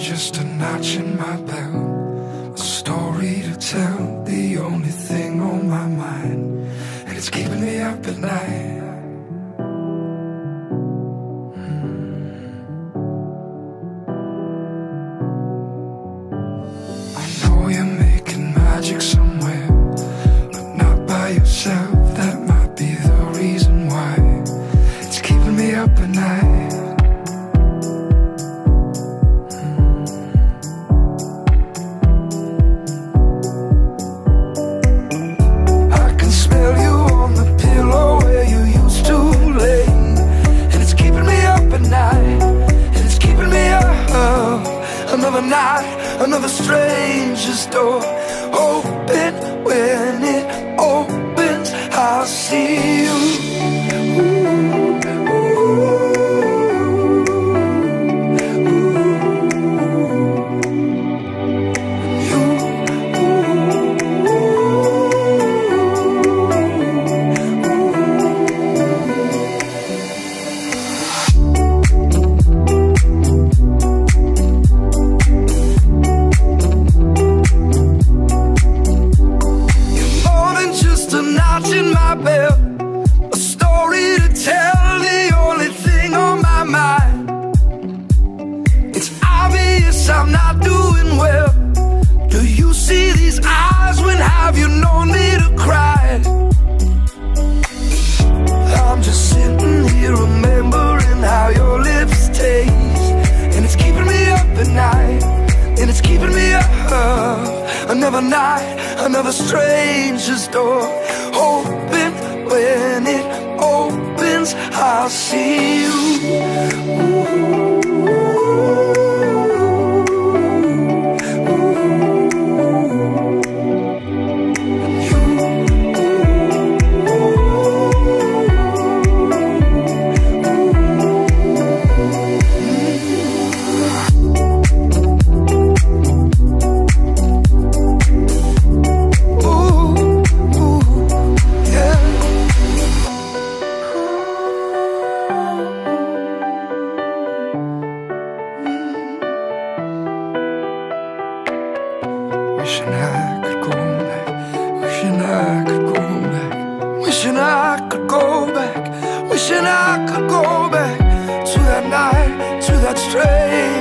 just a notch in my belt, a story to tell, the only thing on my mind, and it's keeping me up at night. Hmm. I know you're making magic somewhere, but not by yourself. That might be the reason why it's keeping me up at night. Stranger's door open. When it opens, I'll see you. A story to tell, the only thing on my mind. It's obvious I'm not doing well. Do you see these eyes? When have you known me to cry? I'm just sitting here remembering how your lips taste, and it's keeping me up at night, and it's keeping me up. Another night, another stranger's door I'll see you. Wishing I could go back. Wishing I could go back. Wishing I could go back. Wishing I could go back to that night, to that strange.